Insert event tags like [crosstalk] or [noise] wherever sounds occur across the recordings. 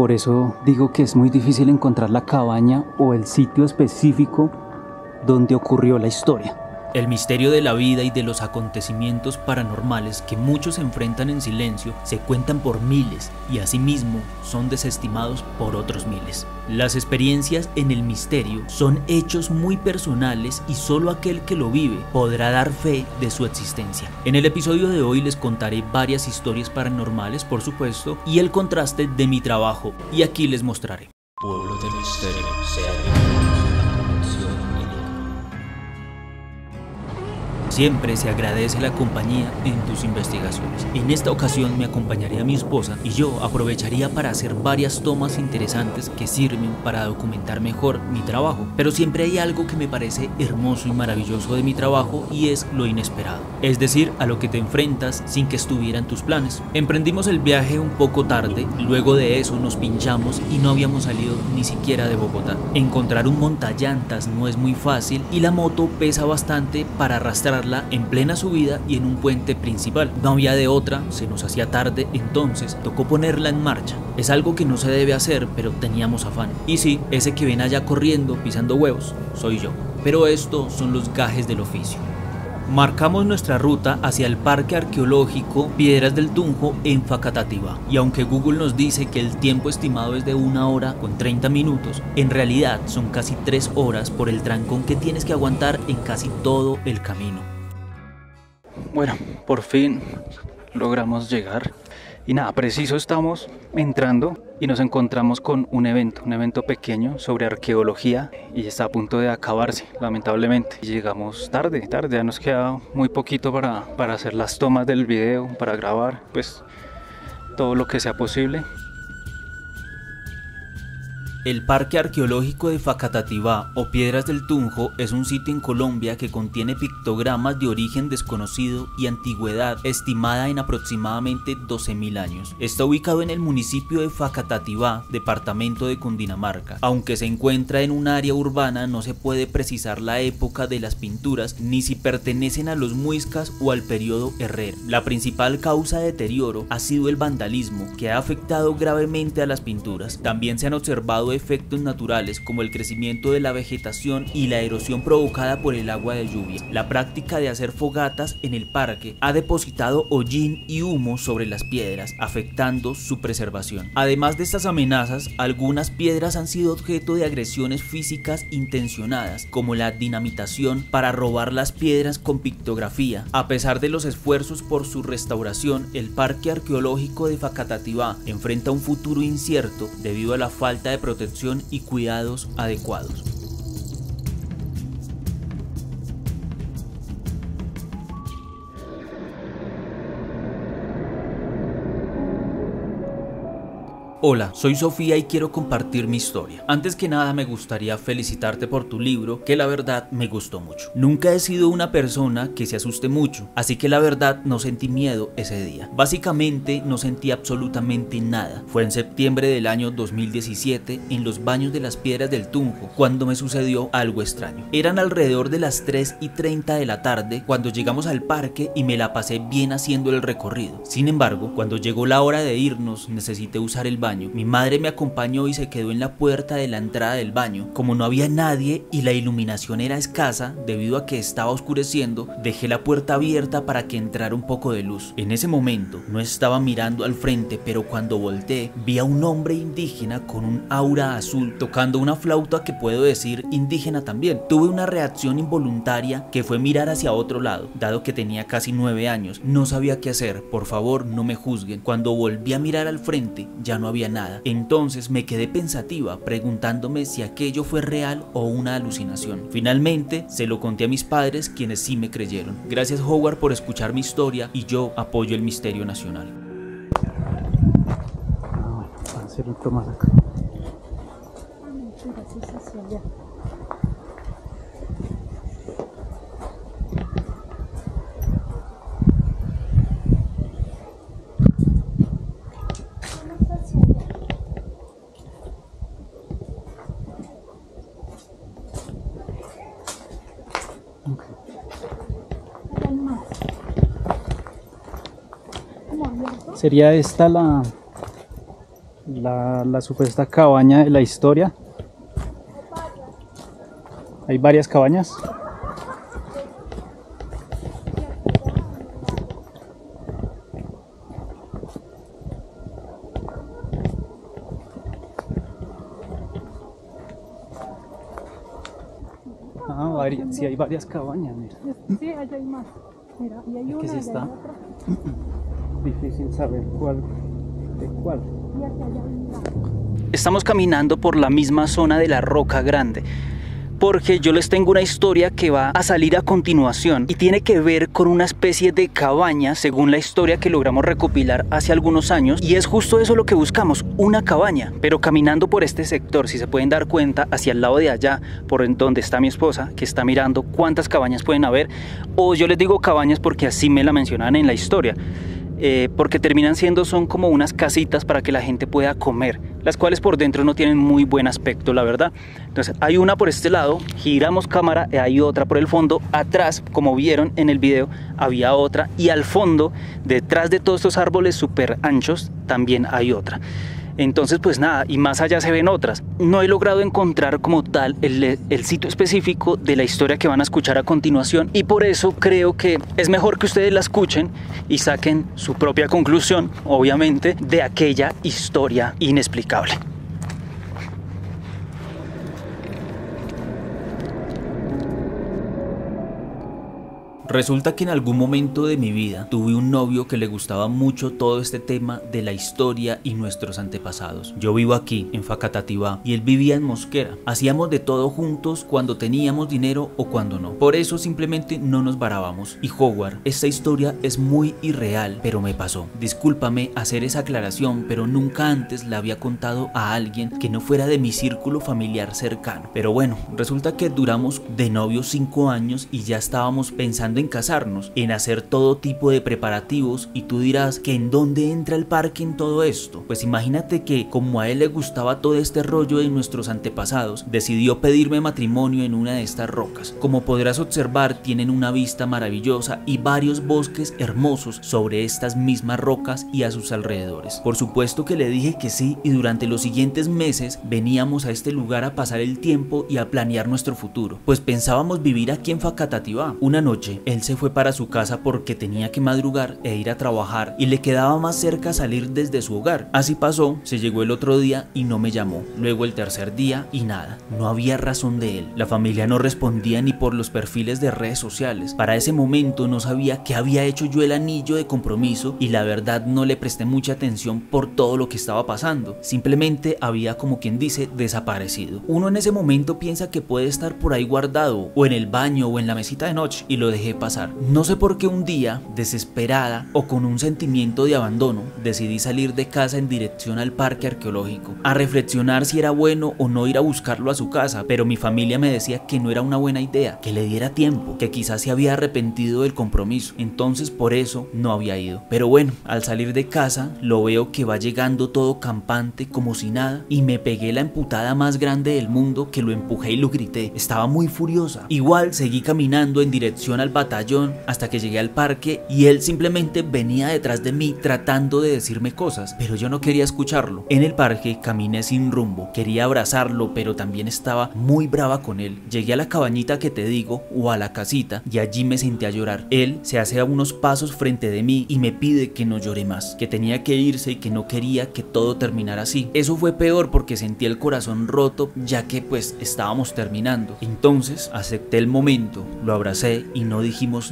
Por eso digo que es muy difícil encontrar la cabaña o el sitio específico donde ocurrió la historia. El misterio de la vida y de los acontecimientos paranormales que muchos enfrentan en silencio se cuentan por miles y asimismo son desestimados por otros miles. Las experiencias en el misterio son hechos muy personales y solo aquel que lo vive podrá dar fe de su existencia. En el episodio de hoy les contaré varias historias paranormales, por supuesto, y el contraste de mi trabajo, y aquí les mostraré. Pueblo misterio, Siempre se agradece la compañía en tus investigaciones. En esta ocasión me acompañaría mi esposa y yo aprovecharía para hacer varias tomas interesantes que sirven para documentar mejor mi trabajo. Pero siempre hay algo que me parece hermoso y maravilloso de mi trabajo y es lo inesperado. Es decir, a lo que te enfrentas sin que estuvieran tus planes. Emprendimos el viaje un poco tarde, luego de eso nos pinchamos y no habíamos salido ni siquiera de Bogotá. Encontrar un montallantas no es muy fácil y la moto pesa bastante para arrastrar en plena subida y en un puente principal. No había de otra, se nos hacía tarde, entonces tocó ponerla en marcha. Es algo que no se debe hacer, pero teníamos afán. Y sí, ese que ven allá corriendo, pisando huevos, soy yo. Pero estos son los gajes del oficio. Marcamos nuestra ruta hacia el Parque Arqueológico Piedras del Tunjo en Facatativá. Y aunque Google nos dice que el tiempo estimado es de una hora con 30 minutos, en realidad son casi 3 horas por el trancón que tienes que aguantar en casi todo el camino. Bueno, por fin logramos llegar. Y nada, preciso estamos entrando y nos encontramos con un evento, un evento pequeño sobre arqueología y está a punto de acabarse, lamentablemente. Llegamos tarde, tarde, ya nos queda muy poquito para, para hacer las tomas del video, para grabar, pues todo lo que sea posible. El Parque Arqueológico de Facatativá o Piedras del Tunjo es un sitio en Colombia que contiene pictogramas de origen desconocido y antigüedad estimada en aproximadamente 12.000 años. Está ubicado en el municipio de Facatativá, departamento de Cundinamarca. Aunque se encuentra en un área urbana, no se puede precisar la época de las pinturas ni si pertenecen a los muiscas o al periodo herrero. La principal causa de deterioro ha sido el vandalismo, que ha afectado gravemente a las pinturas. También se han observado efectos naturales como el crecimiento de la vegetación y la erosión provocada por el agua de lluvia. La práctica de hacer fogatas en el parque ha depositado hollín y humo sobre las piedras, afectando su preservación. Además de estas amenazas, algunas piedras han sido objeto de agresiones físicas intencionadas, como la dinamitación para robar las piedras con pictografía. A pesar de los esfuerzos por su restauración, el Parque Arqueológico de Facatativá enfrenta un futuro incierto debido a la falta de protección protección y cuidados adecuados. Hola, soy Sofía y quiero compartir mi historia. Antes que nada me gustaría felicitarte por tu libro, que la verdad me gustó mucho. Nunca he sido una persona que se asuste mucho, así que la verdad no sentí miedo ese día. Básicamente no sentí absolutamente nada. Fue en septiembre del año 2017, en los baños de las piedras del Tunjo, cuando me sucedió algo extraño. Eran alrededor de las 3 y 30 de la tarde cuando llegamos al parque y me la pasé bien haciendo el recorrido. Sin embargo, cuando llegó la hora de irnos, necesité usar el baño mi madre me acompañó y se quedó en la puerta de la entrada del baño. Como no había nadie y la iluminación era escasa debido a que estaba oscureciendo, dejé la puerta abierta para que entrara un poco de luz. En ese momento no estaba mirando al frente, pero cuando volteé vi a un hombre indígena con un aura azul tocando una flauta que puedo decir indígena también. Tuve una reacción involuntaria que fue mirar hacia otro lado, dado que tenía casi nueve años. No sabía qué hacer, por favor no me juzguen. Cuando volví a mirar al frente ya no había nada. Entonces me quedé pensativa preguntándome si aquello fue real o una alucinación. Finalmente se lo conté a mis padres quienes sí me creyeron. Gracias Howard por escuchar mi historia y yo apoyo el misterio nacional. Sería esta la, la, la supuesta cabaña de la historia. Hay varias cabañas. Ah, varias, sí hay varias cabañas, mira. Sí, allá hay más. Mira, y hay ¿Qué una. es y hay esta? otra, [clears throat] Difícil saber cuál de cuál. Estamos caminando por la misma zona de la Roca Grande. Porque yo les tengo una historia que va a salir a continuación y tiene que ver con una especie de cabaña, según la historia que logramos recopilar hace algunos años. Y es justo eso lo que buscamos, una cabaña. Pero caminando por este sector, si se pueden dar cuenta, hacia el lado de allá, por donde está mi esposa, que está mirando cuántas cabañas pueden haber. O yo les digo cabañas porque así me la mencionan en la historia. Eh, porque terminan siendo son como unas casitas para que la gente pueda comer, las cuales por dentro no tienen muy buen aspecto, la verdad. Entonces hay una por este lado, giramos cámara, hay otra por el fondo, atrás, como vieron en el video, había otra y al fondo, detrás de todos estos árboles súper anchos, también hay otra. Entonces, pues nada, y más allá se ven otras. No he logrado encontrar como tal el, sitio específico de la historia que van a escuchar a continuación y por eso creo que es mejor que ustedes la escuchen y saquen su propia conclusión, obviamente, de aquella historia inexplicable. Resulta que en algún momento de mi vida tuve un novio que le gustaba mucho todo este tema de la historia y nuestros antepasados. Yo vivo aquí, en Facatativá, y él vivía en Mosquera. Hacíamos de todo juntos cuando teníamos dinero o cuando no. Por eso simplemente no nos varábamos. Y Howard, esta historia es muy irreal, pero me pasó. Discúlpame hacer esa aclaración, pero nunca antes la había contado a alguien que no fuera de mi círculo familiar cercano. Pero bueno, resulta que duramos de novios 5 años y ya estábamos pensando en casarnos, en hacer todo tipo de preparativos y tú dirás que en dónde entra el parque en todo esto. Pues imagínate que como a él le gustaba todo este rollo de nuestros antepasados, decidió pedirme matrimonio en una de estas rocas. Como podrás observar, tienen una vista maravillosa y varios bosques hermosos sobre estas mismas rocas y a sus alrededores. Por supuesto que le dije que sí y durante los siguientes meses veníamos a este lugar a pasar el tiempo y a planear nuestro futuro, pues pensábamos vivir aquí en Facatativá. Una noche él se fue para su casa porque tenía que madrugar e ir a trabajar y le quedaba más cerca salir desde su hogar. Así pasó, se llegó el otro día y no me llamó. Luego el tercer día y nada, no había razón de él. La familia no respondía ni por los perfiles de redes sociales. Para ese momento no sabía que había hecho yo el anillo de compromiso y la verdad no le presté mucha atención por todo lo que estaba pasando. Simplemente había como quien dice desaparecido. Uno en ese momento piensa que puede estar por ahí guardado o en el baño o en la mesita de noche y lo dejé pasar. No sé por qué un día, desesperada o con un sentimiento de abandono, decidí salir de casa en dirección al parque arqueológico, a reflexionar si era bueno o no ir a buscarlo a su casa, pero mi familia me decía que no era una buena idea, que le diera tiempo, que quizás se había arrepentido del compromiso, entonces por eso no había ido. Pero bueno, al salir de casa lo veo que va llegando todo campante como si nada y me pegué la emputada más grande del mundo que lo empujé y lo grité. Estaba muy furiosa. Igual seguí caminando en dirección al batallón hasta que llegué al parque y él simplemente venía detrás de mí tratando de decirme cosas, pero yo no quería escucharlo. En el parque caminé sin rumbo, quería abrazarlo, pero también estaba muy brava con él. Llegué a la cabañita que te digo o a la casita y allí me senté a llorar. Él se hace a unos pasos frente de mí y me pide que no llore más, que tenía que irse y que no quería que todo terminara así. Eso fue peor porque sentí el corazón roto ya que pues estábamos terminando. Entonces acepté el momento, lo abracé y no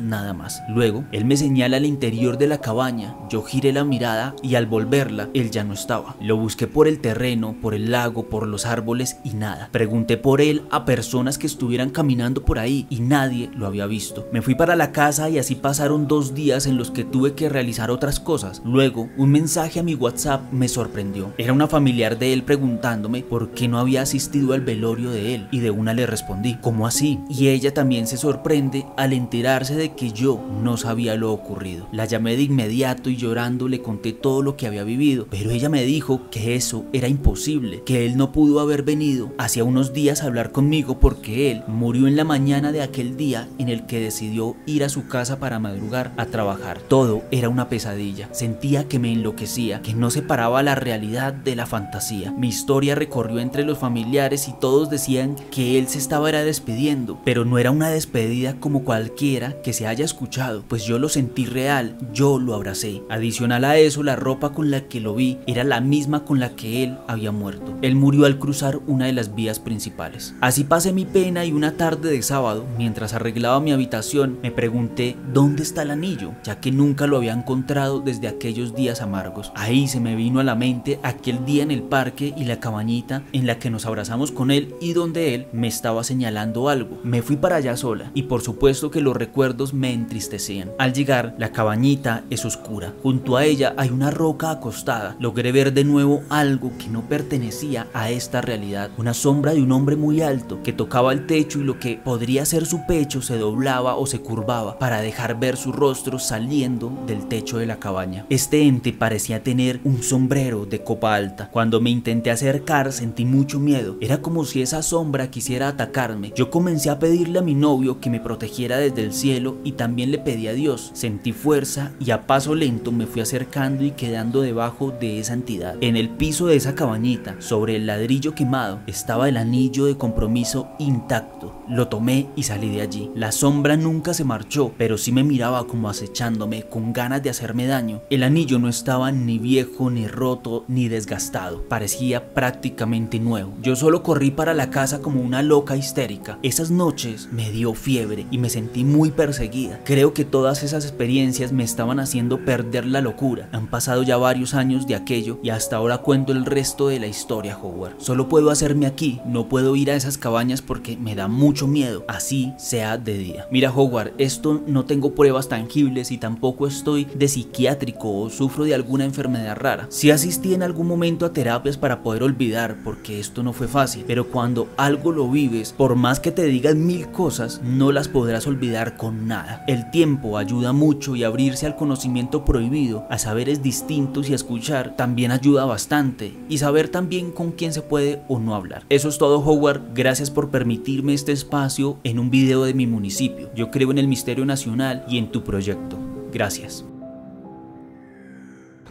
nada más. Luego, él me señala al interior de la cabaña, yo giré la mirada y al volverla, él ya no estaba. Lo busqué por el terreno, por el lago, por los árboles y nada. Pregunté por él a personas que estuvieran caminando por ahí y nadie lo había visto. Me fui para la casa y así pasaron dos días en los que tuve que realizar otras cosas. Luego, un mensaje a mi WhatsApp me sorprendió. Era una familiar de él preguntándome por qué no había asistido al velorio de él y de una le respondí, ¿cómo así? Y ella también se sorprende al enterar de que yo no sabía lo ocurrido. La llamé de inmediato y llorando le conté todo lo que había vivido, pero ella me dijo que eso era imposible, que él no pudo haber venido hacia unos días a hablar conmigo porque él murió en la mañana de aquel día en el que decidió ir a su casa para madrugar a trabajar. Todo era una pesadilla. Sentía que me enloquecía, que no separaba la realidad de la fantasía. Mi historia recorrió entre los familiares y todos decían que él se estaba era despidiendo, pero no era una despedida como cualquiera que se haya escuchado, pues yo lo sentí real, yo lo abracé. Adicional a eso, la ropa con la que lo vi era la misma con la que él había muerto. Él murió al cruzar una de las vías principales. Así pasé mi pena y una tarde de sábado, mientras arreglaba mi habitación, me pregunté dónde está el anillo, ya que nunca lo había encontrado desde aquellos días amargos. Ahí se me vino a la mente aquel día en el parque y la cabañita en la que nos abrazamos con él y donde él me estaba señalando algo. Me fui para allá sola y por supuesto que los recuerdos me entristecían. Al llegar, la cabañita es oscura. Junto a ella hay una roca acostada. Logré ver de nuevo algo que no pertenecía a esta realidad. Una sombra de un hombre muy alto que tocaba el techo y lo que podría ser su pecho se doblaba o se curvaba para dejar ver su rostro saliendo del techo de la cabaña. Este ente parecía tener un sombrero de copa alta. Cuando me intenté acercar sentí mucho miedo. Era como si esa sombra quisiera atacarme. Yo comencé a pedirle a mi novio que me protegiera desde el cielo y también le pedí a Dios. Sentí fuerza y a paso lento me fui acercando y quedando debajo de esa entidad. En el piso de esa cabañita, sobre el ladrillo quemado, estaba el anillo de compromiso intacto. Lo tomé y salí de allí. La sombra nunca se marchó, pero sí me miraba como acechándome, con ganas de hacerme daño. El anillo no estaba ni viejo, ni roto, ni desgastado. Parecía prácticamente nuevo. Yo solo corrí para la casa como una loca histérica. Esas noches me dio fiebre y me sentí muy perseguida. Creo que todas esas experiencias me estaban haciendo perder la locura. Han pasado ya varios años de aquello y hasta ahora cuento el resto de la historia, Howard. Solo puedo hacerme aquí, no puedo ir a esas cabañas porque me da mucho miedo, así sea de día. Mira, Howard, esto no tengo pruebas tangibles y tampoco estoy de psiquiátrico o sufro de alguna enfermedad rara. Sí asistí en algún momento a terapias para poder olvidar, porque esto no fue fácil, pero cuando algo lo vives, por más que te digan mil cosas, no las podrás olvidar con nada. El tiempo ayuda mucho y abrirse al conocimiento prohibido, a saberes distintos y a escuchar también ayuda bastante y saber también con quién se puede o no hablar. Eso es todo Howard, gracias por permitirme este espacio en un video de mi municipio. Yo creo en el misterio nacional y en tu proyecto. Gracias.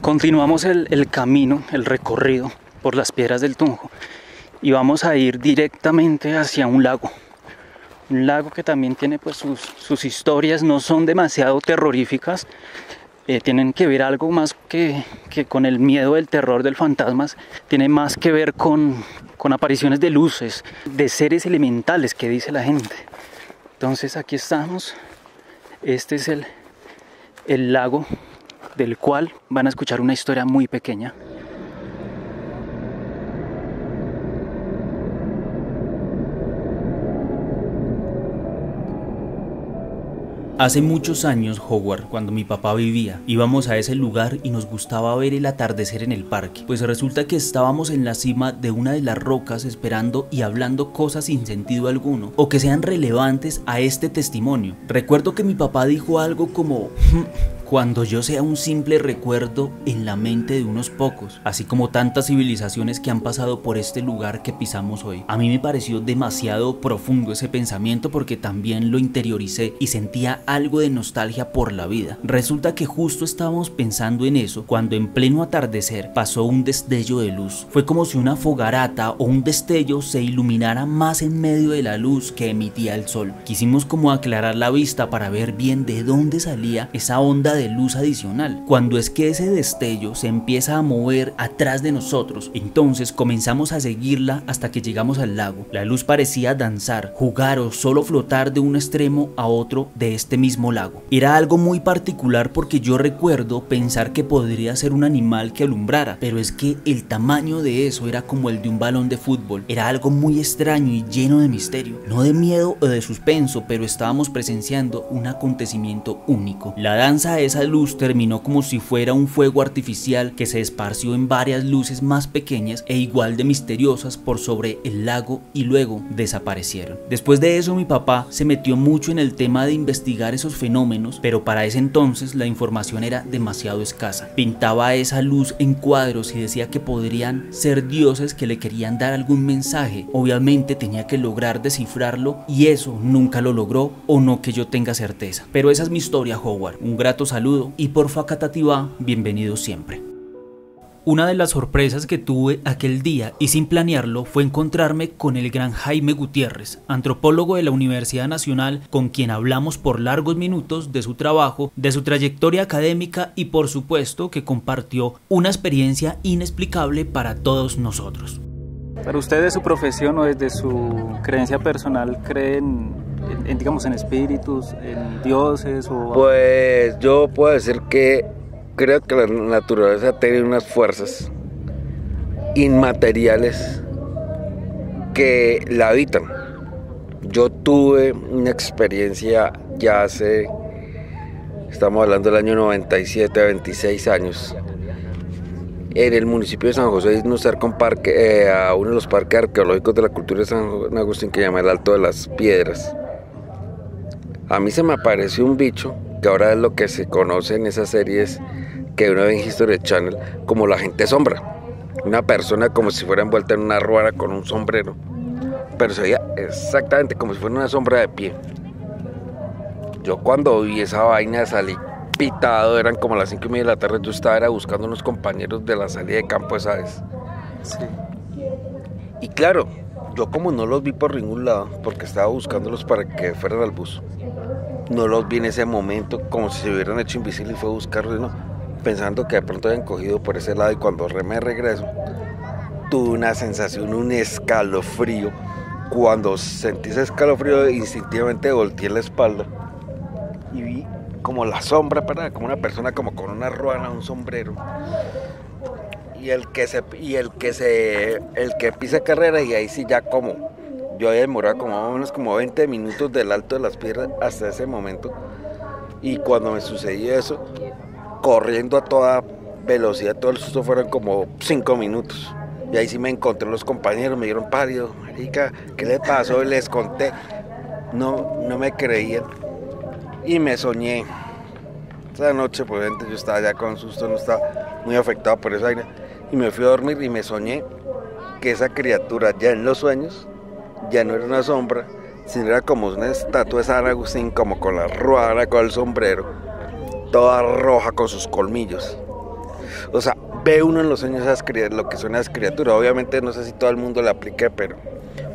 Continuamos el, el camino, el recorrido por las piedras del Tunjo y vamos a ir directamente hacia un lago. Un lago que también tiene pues sus, sus historias, no son demasiado terroríficas, eh, tienen que ver algo más que, que, con el miedo del terror del fantasmas, tiene más que ver con, con apariciones de luces, de seres elementales que dice la gente. Entonces aquí estamos, este es el, el lago del cual van a escuchar una historia muy pequeña. Hace muchos años, Howard, cuando mi papá vivía, íbamos a ese lugar y nos gustaba ver el atardecer en el parque, pues resulta que estábamos en la cima de una de las rocas esperando y hablando cosas sin sentido alguno, o que sean relevantes a este testimonio. Recuerdo que mi papá dijo algo como, cuando yo sea un simple recuerdo en la mente de unos pocos, así como tantas civilizaciones que han pasado por este lugar que pisamos hoy. A mí me pareció demasiado profundo ese pensamiento porque también lo interioricé y sentía algo de nostalgia por la vida. Resulta que justo estábamos pensando en eso cuando en pleno atardecer pasó un destello de luz. Fue como si una fogarata o un destello se iluminara más en medio de la luz que emitía el sol. Quisimos como aclarar la vista para ver bien de dónde salía esa onda de luz adicional. Cuando es que ese destello se empieza a mover atrás de nosotros, entonces comenzamos a seguirla hasta que llegamos al lago. La luz parecía danzar, jugar o solo flotar de un extremo a otro de este mismo lago. Era algo muy particular porque yo recuerdo pensar que podría ser un animal que alumbrara, pero es que el tamaño de eso era como el de un balón de fútbol. Era algo muy extraño y lleno de misterio, no de miedo o de suspenso, pero estábamos presenciando un acontecimiento único. La danza esa luz terminó como si fuera un fuego artificial que se esparció en varias luces más pequeñas e igual de misteriosas por sobre el lago y luego desaparecieron. Después de eso mi papá se metió mucho en el tema de investigar esos fenómenos, pero para ese entonces la información era demasiado escasa. Pintaba esa luz en cuadros y decía que podrían ser dioses que le querían dar algún mensaje. Obviamente tenía que lograr descifrarlo y eso nunca lo logró o no que yo tenga certeza. Pero esa es mi historia, Howard. Un grato saludo y por Catativa, bienvenido siempre. Una de las sorpresas que tuve aquel día y sin planearlo fue encontrarme con el gran Jaime Gutiérrez, antropólogo de la Universidad Nacional, con quien hablamos por largos minutos de su trabajo, de su trayectoria académica y por supuesto que compartió una experiencia inexplicable para todos nosotros. ¿Para ustedes su profesión o desde su creencia personal creen digamos en espíritus, en dioses o Pues yo puedo decir que creo que la naturaleza tiene unas fuerzas inmateriales que la habitan. Yo tuve una experiencia ya hace, estamos hablando del año 97, 26 años, en el municipio de San José de cerca un parque, eh, a uno de los parques arqueológicos de la cultura de San Agustín que se llama el Alto de las Piedras. A mí se me apareció un bicho que ahora es lo que se conoce en esas series que uno ve en History Channel como la gente sombra. Una persona como si fuera envuelta en una ruana con un sombrero, pero se veía exactamente como si fuera una sombra de pie. Yo cuando vi esa vaina salí pitado, eran como las 5 y media de la tarde, yo estaba era buscando unos compañeros de la salida de campo esa vez. Sí. Y claro, yo como no los vi por ningún lado, porque estaba buscándolos para que fueran al bus, no los vi en ese momento como si se hubieran hecho invisibles y fue a buscarlos, no, pensando que de pronto habían cogido por ese lado y cuando me regreso, tuve una sensación, un escalofrío. Cuando sentí ese escalofrío, instintivamente volteé la espalda y vi como la sombra, ¿verdad? como una persona como con una ruana, un sombrero. Y el que se y el que se el que pisa carrera y ahí sí ya como yo había demorado como más menos como 20 minutos del alto de las piedras hasta ese momento. Y cuando me sucedió eso, corriendo a toda velocidad, todo el susto fueron como 5 minutos. Y ahí sí me encontré los compañeros, me dieron pálido, marica, ¿qué le pasó? Y les conté. No, no me creían. Y me soñé. Esa noche, pues yo estaba ya con susto, no estaba muy afectado por esa aire. Y me fui a dormir y me soñé que esa criatura ya en los sueños ya no era una sombra, sino era como una estatua de San Agustín, como con la ruana, con el sombrero, toda roja con sus colmillos. O sea, ve uno en los sueños lo que son esas criaturas. Obviamente no sé si todo el mundo le aplique, pero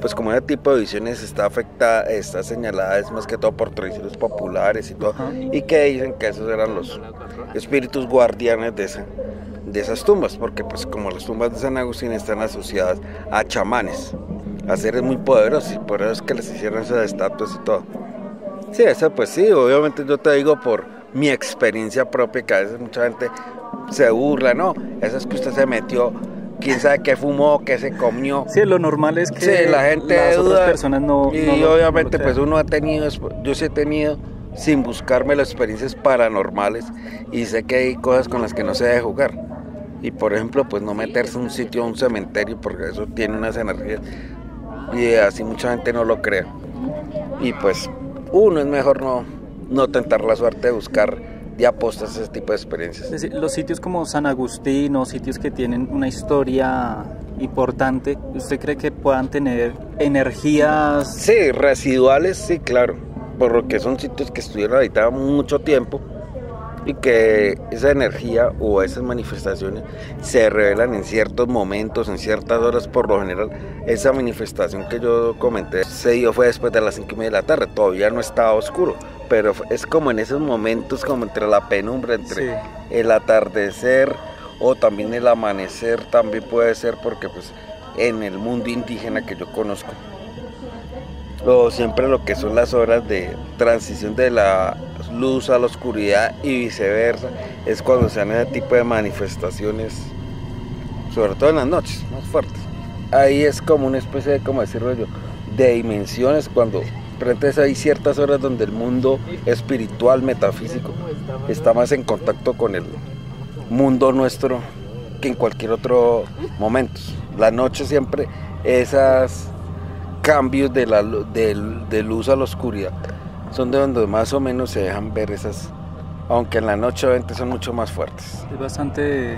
pues como ese tipo de visiones está afectada, está señalada es más que todo por tradiciones populares y todo, y que dicen que esos eran los espíritus guardianes de, de esas tumbas, porque pues como las tumbas de San Agustín están asociadas a chamanes, a seres muy poderosos, y por eso es que les hicieron esas estatuas y todo. Sí, eso pues sí, obviamente yo te digo por mi experiencia propia, que a veces mucha gente se burla, ¿no? Eso es que usted se metió, quién sabe qué fumó, qué se comió. Sí, lo normal es que sí, la gente las duda, otras personas no... Y obviamente pues uno ha tenido, yo sí he tenido, sin buscarme las experiencias paranormales, y sé que hay cosas con las que no se debe jugar. Y por ejemplo, pues no meterse en un sitio, un cementerio, porque eso tiene unas energías, y así mucha gente no lo cree. Y pues uno es mejor no, no tentar la suerte de buscar de apostas ese tipo de experiencias. Los sitios como San Agustín o sitios que tienen una historia importante, ¿usted cree que puedan tener energías? Sí, residuales, sí, claro, porque son sitios que estuvieron habitados mucho tiempo y que esa energía o esas manifestaciones se revelan en ciertos momentos, en ciertas horas por lo general. Esa manifestación que yo comenté se dio fue después de las 5 y media de la tarde, todavía no estaba oscuro, pero es como en esos momentos, como entre la penumbra, entre el atardecer o también el amanecer, también puede ser porque pues en el mundo indígena que yo conozco, o siempre lo que son las horas de transición de la luz a la oscuridad y viceversa, es cuando se dan ese tipo de manifestaciones, sobre todo en las noches, más fuertes. Ahí es como una especie de, como decirlo yo, de dimensiones cuando hay ciertas horas donde el mundo espiritual, metafísico, está más en contacto con el mundo nuestro que en cualquier otro momento. La noche siempre, esos cambios de, la, de luz a la oscuridad son de donde más o menos se dejan ver esas, aunque en la noche obviamente son mucho más fuertes. Es bastante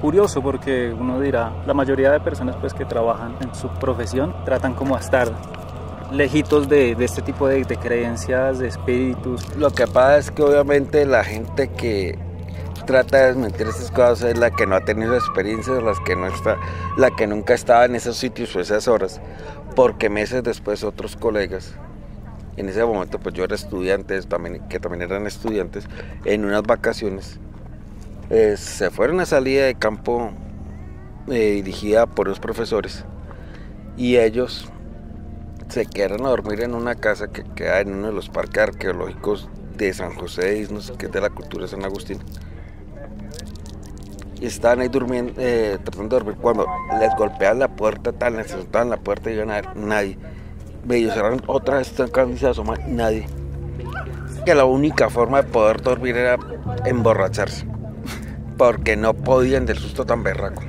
curioso porque uno dirá, la mayoría de personas pues que trabajan en su profesión tratan como a estar lejitos de, de este tipo de, de, creencias, de espíritus. Lo que pasa es que obviamente la gente que trata de desmentir estas cosas es la que no ha tenido experiencias, las que no está, la que nunca estaba en esos sitios o esas horas, porque meses después otros colegas, en ese momento pues yo era estudiante, también, que también eran estudiantes, en unas vacaciones, eh, se fueron a salida de campo eh, dirigida por los profesores y ellos se quedaron a dormir en una casa que queda en uno de los parques arqueológicos de San José de Isnos, que es de la cultura de San Agustín. Y estaban ahí durmiendo, eh, tratando de dormir cuando les golpeaban la puerta, tal, les soltaban la puerta y iban a ver nadie. Ellos cerraron otra vez y se asoma nadie. Que la única forma de poder dormir era emborracharse. Porque no podían del susto tan berraco.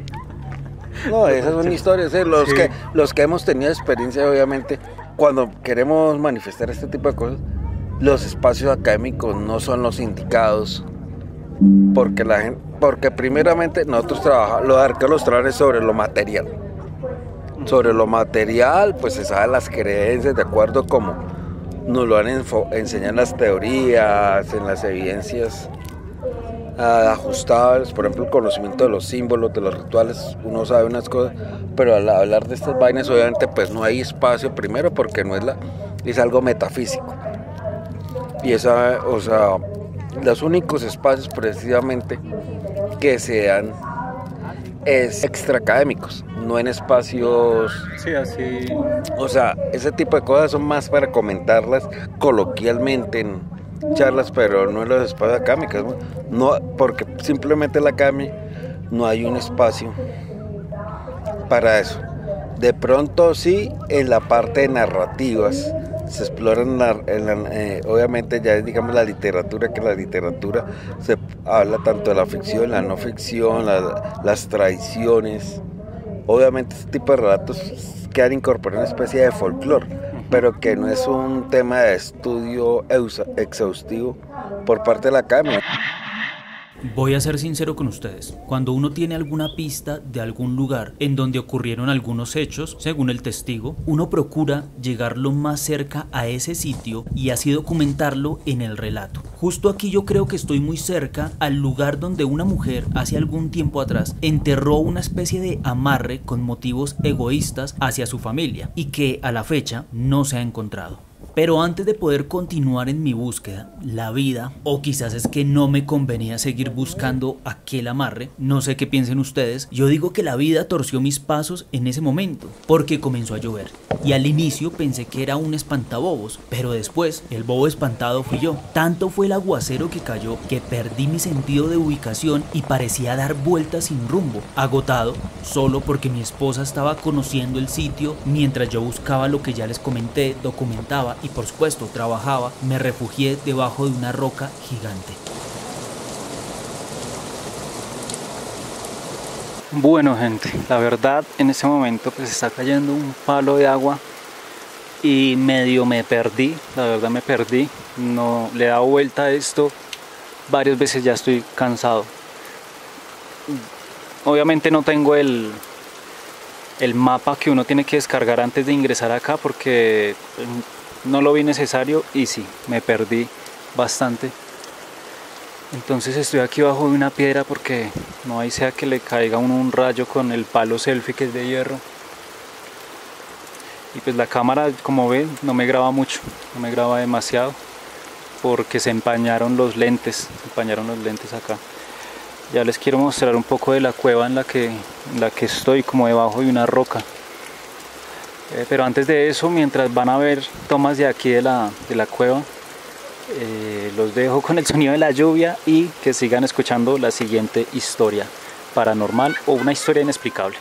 No, esas son historias. ¿eh? Los, que, los que hemos tenido experiencia, obviamente, cuando queremos manifestar este tipo de cosas, los espacios académicos no son los indicados. Porque, la gente, porque primeramente nosotros trabajamos, los arqueólogos trabajan sobre lo material. Sobre lo material, pues se saben las creencias de acuerdo como nos lo han enseñado en las teorías, en las evidencias ajustables, por ejemplo, el conocimiento de los símbolos, de los rituales, uno sabe unas cosas, pero al hablar de estas vainas, obviamente, pues no hay espacio primero porque no es la, es algo metafísico. Y esa, o sea, los únicos espacios precisamente que se dan es extraacadémicos, no en espacios. Sí, así. O sea, ese tipo de cosas son más para comentarlas coloquialmente en charlas, pero no en los espacios académicos, ¿no? porque simplemente la CAMI no hay un espacio para eso. De pronto sí, en la parte de narrativas se exploran, eh, obviamente ya es digamos la literatura, que la literatura se habla tanto de la ficción, la no ficción, las tradiciones. Obviamente este tipo de relatos quedan incorporados en una especie de folclore pero que no es un tema de estudio exhaustivo por parte de la Cámara. Voy a ser sincero con ustedes, cuando uno tiene alguna pista de algún lugar en donde ocurrieron algunos hechos, según el testigo, uno procura llegar lo más cerca a ese sitio y así documentarlo en el relato. Justo aquí yo creo que estoy muy cerca al lugar donde una mujer hace algún tiempo atrás enterró una especie de amarre con motivos egoístas hacia su familia y que a la fecha no se ha encontrado. Pero antes de poder continuar en mi búsqueda, la vida, o quizás es que no me convenía seguir buscando aquel amarre, no sé qué piensen ustedes, yo digo que la vida torció mis pasos en ese momento, porque comenzó a llover. Y al inicio pensé que era un espantabobos, pero después el bobo espantado fui yo. Tanto fue el aguacero que cayó que perdí mi sentido de ubicación y parecía dar vueltas sin rumbo, agotado, solo porque mi esposa estaba conociendo el sitio mientras yo buscaba lo que ya les comenté, documentaba y por supuesto trabajaba, me refugié debajo de una roca gigante. Bueno gente, la verdad en ese momento pues está cayendo un palo de agua y medio me perdí, la verdad me perdí, no le he dado vuelta a esto varias veces ya estoy cansado. Obviamente no tengo el, el mapa que uno tiene que descargar antes de ingresar acá porque no lo vi necesario y sí, me perdí bastante. Entonces estoy aquí bajo de una piedra porque no hay sea que le caiga un rayo con el palo selfie que es de hierro. Y pues la cámara, como ven, no me graba mucho, no me graba demasiado porque se empañaron los lentes, se empañaron los lentes acá. Ya les quiero mostrar un poco de la cueva en la que, en la que estoy, como debajo de una roca. Eh, pero antes de eso, mientras van a ver tomas de aquí de la, de la cueva, eh, los dejo con el sonido de la lluvia y que sigan escuchando la siguiente historia paranormal o una historia inexplicable.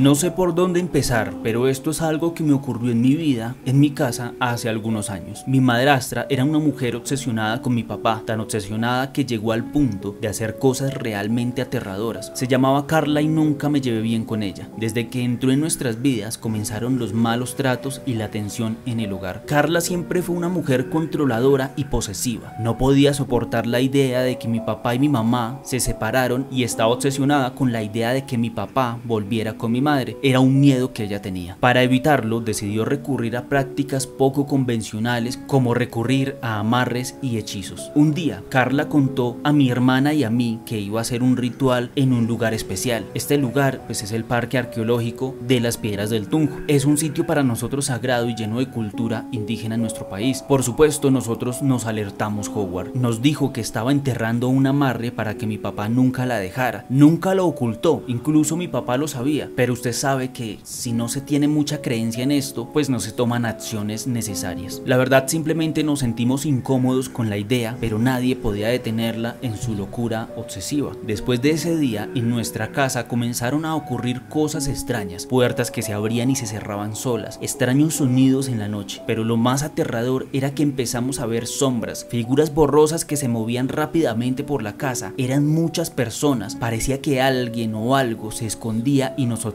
No sé por dónde empezar, pero esto es algo que me ocurrió en mi vida, en mi casa, hace algunos años. Mi madrastra era una mujer obsesionada con mi papá, tan obsesionada que llegó al punto de hacer cosas realmente aterradoras. Se llamaba Carla y nunca me llevé bien con ella. Desde que entró en nuestras vidas comenzaron los malos tratos y la tensión en el hogar. Carla siempre fue una mujer controladora y posesiva. No podía soportar la idea de que mi papá y mi mamá se separaron y estaba obsesionada con la idea de que mi papá volviera con mi Era un miedo que ella tenía. Para evitarlo, decidió recurrir a prácticas poco convencionales como recurrir a amarres y hechizos. Un día, Carla contó a mi hermana y a mí que iba a hacer un ritual en un lugar especial. Este lugar pues es el Parque Arqueológico de las Piedras del Tunjo. Es un sitio para nosotros sagrado y lleno de cultura indígena en nuestro país. Por supuesto, nosotros nos alertamos Howard. Nos dijo que estaba enterrando un amarre para que mi papá nunca la dejara. Nunca lo ocultó, incluso mi papá lo sabía, pero usted sabe que si no se tiene mucha creencia en esto, pues no se toman acciones necesarias. La verdad simplemente nos sentimos incómodos con la idea, pero nadie podía detenerla en su locura obsesiva. Después de ese día, en nuestra casa comenzaron a ocurrir cosas extrañas, puertas que se abrían y se cerraban solas, extraños sonidos en la noche, pero lo más aterrador era que empezamos a ver sombras, figuras borrosas que se movían rápidamente por la casa, eran muchas personas, parecía que alguien o algo se escondía y nos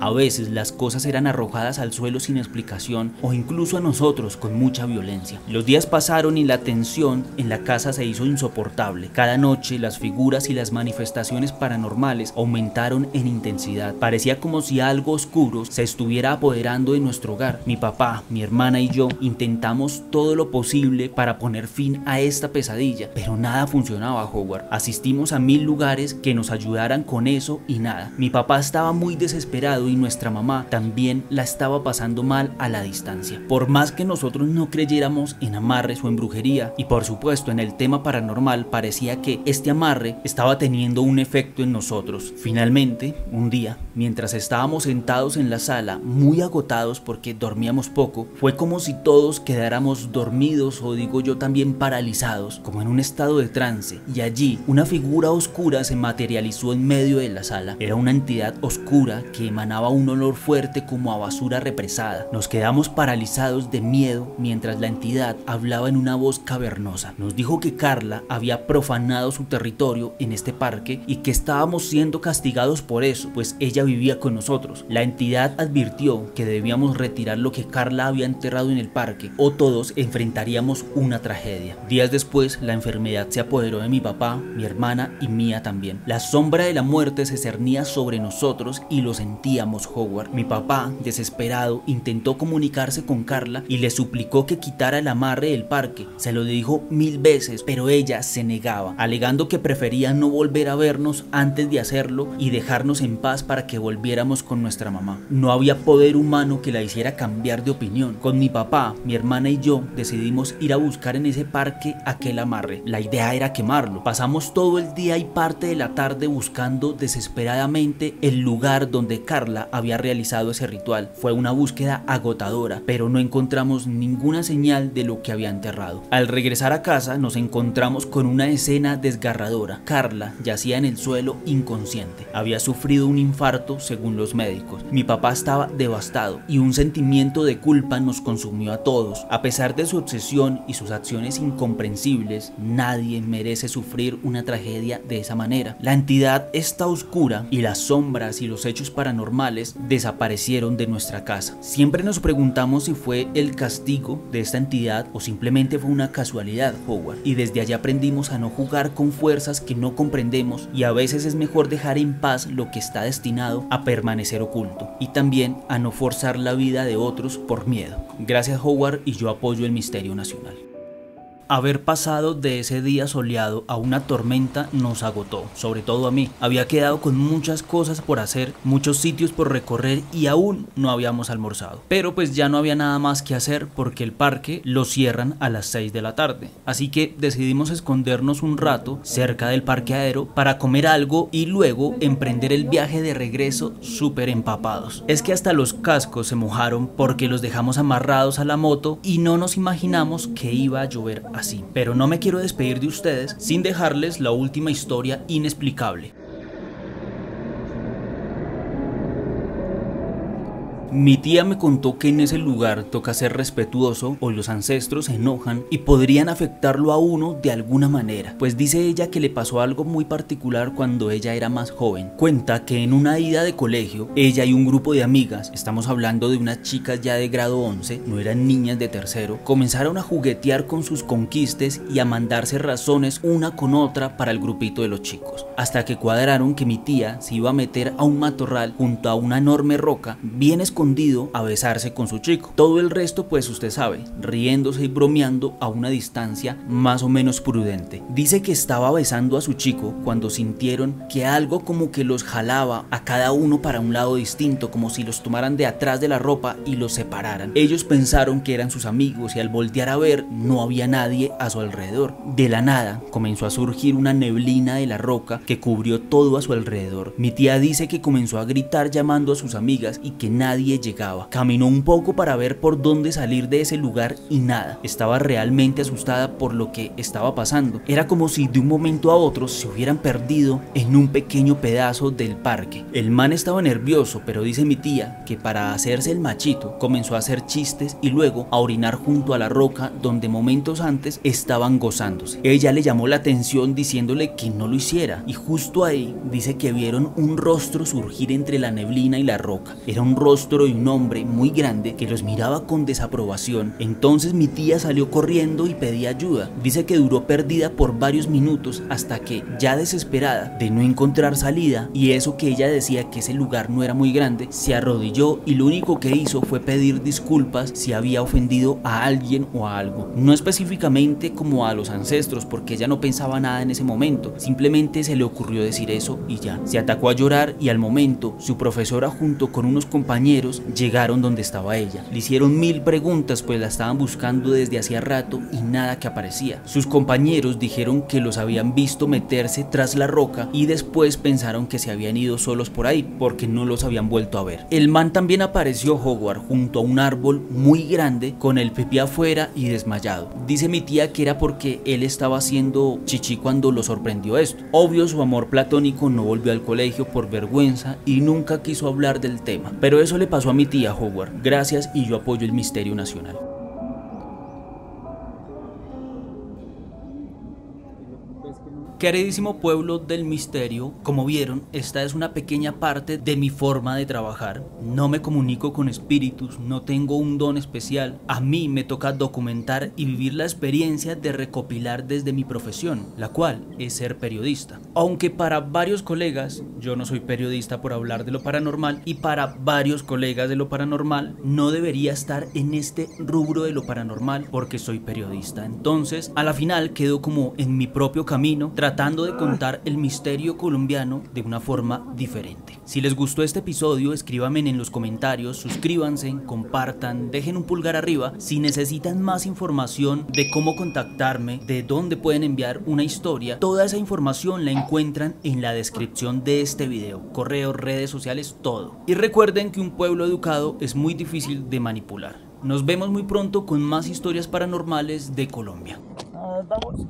A veces las cosas eran arrojadas al suelo sin explicación o incluso a nosotros con mucha violencia. Los días pasaron y la tensión en la casa se hizo insoportable. Cada noche las figuras y las manifestaciones paranormales aumentaron en intensidad. Parecía como si algo oscuro se estuviera apoderando de nuestro hogar. Mi papá, mi hermana y yo intentamos todo lo posible para poner fin a esta pesadilla, pero nada funcionaba, Howard. Asistimos a mil lugares que nos ayudaran con eso y nada. Mi papá estaba muy desesperado y nuestra mamá también la estaba pasando mal a la distancia. Por más que nosotros no creyéramos en amarres o en brujería, y por supuesto en el tema paranormal parecía que este amarre estaba teniendo un efecto en nosotros. Finalmente, un día, mientras estábamos sentados en la sala, muy agotados porque dormíamos poco, fue como si todos quedáramos dormidos o digo yo también paralizados, como en un estado de trance, y allí una figura oscura se materializó en medio de la sala. Era una entidad oscura que emanaba un olor fuerte como a basura represada. Nos quedamos paralizados de miedo mientras la entidad hablaba en una voz cavernosa. Nos dijo que Carla había profanado su territorio en este parque y que estábamos siendo castigados por eso, pues ella vivía con nosotros. La entidad advirtió que debíamos retirar lo que Carla había enterrado en el parque o todos enfrentaríamos una tragedia. Días después, la enfermedad se apoderó de mi papá, mi hermana y mía también. La sombra de la muerte se cernía sobre nosotros y lo sentíamos, Howard. Mi papá, desesperado, intentó comunicarse con Carla y le suplicó que quitara el amarre del parque. Se lo dijo mil veces, pero ella se negaba, alegando que prefería no volver a vernos antes de hacerlo y dejarnos en paz para que volviéramos con nuestra mamá. No había poder humano que la hiciera cambiar de opinión. Con mi papá, mi hermana y yo decidimos ir a buscar en ese parque aquel amarre. La idea era quemarlo. Pasamos todo el día y parte de la tarde buscando desesperadamente el lugar Carla había realizado ese ritual. Fue una búsqueda agotadora, pero no encontramos ninguna señal de lo que había enterrado. Al regresar a casa nos encontramos con una escena desgarradora. Carla yacía en el suelo inconsciente. Había sufrido un infarto según los médicos. Mi papá estaba devastado y un sentimiento de culpa nos consumió a todos. A pesar de su obsesión y sus acciones incomprensibles, nadie merece sufrir una tragedia de esa manera. La entidad está oscura y las sombras y los hechos paranormales desaparecieron de nuestra casa. Siempre nos preguntamos si fue el castigo de esta entidad o simplemente fue una casualidad, Howard. Y desde allí aprendimos a no jugar con fuerzas que no comprendemos y a veces es mejor dejar en paz lo que está destinado a permanecer oculto y también a no forzar la vida de otros por miedo. Gracias Howard y yo apoyo el misterio nacional. Haber pasado de ese día soleado a una tormenta nos agotó, sobre todo a mí. Había quedado con muchas cosas por hacer, muchos sitios por recorrer y aún no habíamos almorzado. Pero pues ya no había nada más que hacer porque el parque lo cierran a las 6 de la tarde. Así que decidimos escondernos un rato cerca del parqueadero para comer algo y luego emprender el viaje de regreso súper empapados. Es que hasta los cascos se mojaron porque los dejamos amarrados a la moto y no nos imaginamos que iba a llover así. Pero no me quiero despedir de ustedes sin dejarles la última historia inexplicable. Mi tía me contó que en ese lugar toca ser respetuoso o los ancestros se enojan y podrían afectarlo a uno de alguna manera, pues dice ella que le pasó algo muy particular cuando ella era más joven. Cuenta que en una ida de colegio, ella y un grupo de amigas, estamos hablando de unas chicas ya de grado 11, no eran niñas de tercero, comenzaron a juguetear con sus conquistes y a mandarse razones una con otra para el grupito de los chicos, hasta que cuadraron que mi tía se iba a meter a un matorral junto a una enorme roca bien escondido a besarse con su chico. Todo el resto pues usted sabe, riéndose y bromeando a una distancia más o menos prudente. Dice que estaba besando a su chico cuando sintieron que algo como que los jalaba a cada uno para un lado distinto, como si los tomaran de atrás de la ropa y los separaran. Ellos pensaron que eran sus amigos y al voltear a ver no había nadie a su alrededor. De la nada comenzó a surgir una neblina de la roca que cubrió todo a su alrededor. Mi tía dice que comenzó a gritar llamando a sus amigas y que nadie llegaba. Caminó un poco para ver por dónde salir de ese lugar y nada. Estaba realmente asustada por lo que estaba pasando. Era como si de un momento a otro se hubieran perdido en un pequeño pedazo del parque. El man estaba nervioso, pero dice mi tía que para hacerse el machito comenzó a hacer chistes y luego a orinar junto a la roca donde momentos antes estaban gozándose. Ella le llamó la atención diciéndole que no lo hiciera y justo ahí dice que vieron un rostro surgir entre la neblina y la roca. Era un rostro de un hombre muy grande que los miraba con desaprobación. Entonces mi tía salió corriendo y pedía ayuda. Dice que duró perdida por varios minutos hasta que, ya desesperada de no encontrar salida y eso que ella decía que ese lugar no era muy grande, se arrodilló y lo único que hizo fue pedir disculpas si había ofendido a alguien o a algo. No específicamente como a los ancestros porque ella no pensaba nada en ese momento, simplemente se le ocurrió decir eso y ya. Se atacó a llorar y al momento su profesora junto con unos compañeros llegaron donde estaba ella. Le hicieron mil preguntas pues la estaban buscando desde hacía rato y nada que aparecía. Sus compañeros dijeron que los habían visto meterse tras la roca y después pensaron que se habían ido solos por ahí porque no los habían vuelto a ver. El man también apareció Howard junto a un árbol muy grande con el pipí afuera y desmayado. Dice mi tía que era porque él estaba haciendo chichi cuando lo sorprendió esto. Obvio su amor platónico no volvió al colegio por vergüenza y nunca quiso hablar del tema. Pero eso le pasó a mi tía Howard. Gracias y yo apoyo el misterio nacional. Queridísimo pueblo del misterio, como vieron, esta es una pequeña parte de mi forma de trabajar. No me comunico con espíritus, no tengo un don especial. A mí me toca documentar y vivir la experiencia de recopilar desde mi profesión, la cual es ser periodista. Aunque para varios colegas, yo no soy periodista por hablar de lo paranormal, y para varios colegas de lo paranormal, no debería estar en este rubro de lo paranormal porque soy periodista. Entonces, a la final quedo como en mi propio camino, tratando de contar el misterio colombiano de una forma diferente. Si les gustó este episodio, escríbanme en los comentarios, suscríbanse, compartan, dejen un pulgar arriba. Si necesitan más información de cómo contactarme, de dónde pueden enviar una historia, toda esa información la encuentran en la descripción de este video. Correos, redes sociales, todo. Y recuerden que un pueblo educado es muy difícil de manipular. Nos vemos muy pronto con más historias paranormales de Colombia. Vamos.